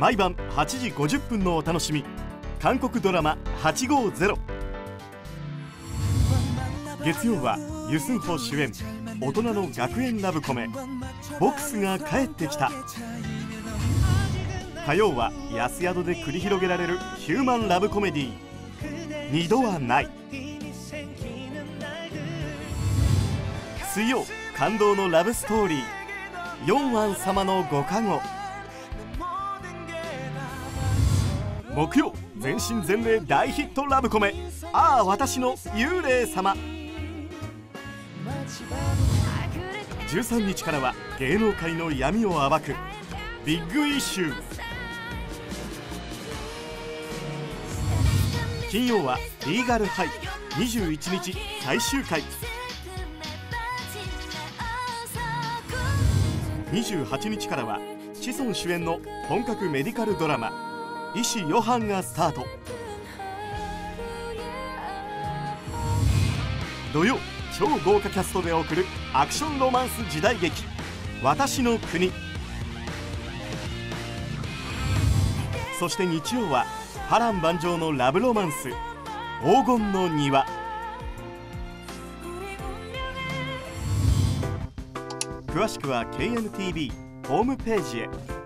毎晩8時50分のお楽しみ。韓国ドラマ850月曜はユスンホ主演大人の学園ラブコメボックスが帰ってきた。火曜は安宿で繰り広げられるヒューマンラブコメディー。二度はない。水曜感動のラブストーリー。四安様のご加護。木曜全身全霊大ヒットラブコメああ私の幽霊様。13日からは芸能界の闇を暴くビッグイッシュ金曜はリーガルハイ21日最終回。28日からは志尊主演の本格メディカルドラマ医師ヨハンがスタート。土曜超豪華キャストで送るアクションロマンス時代劇「私の国」そして日曜は波乱万丈のラブロマンス「黄金の庭」詳しくは KNTV ホームページへ。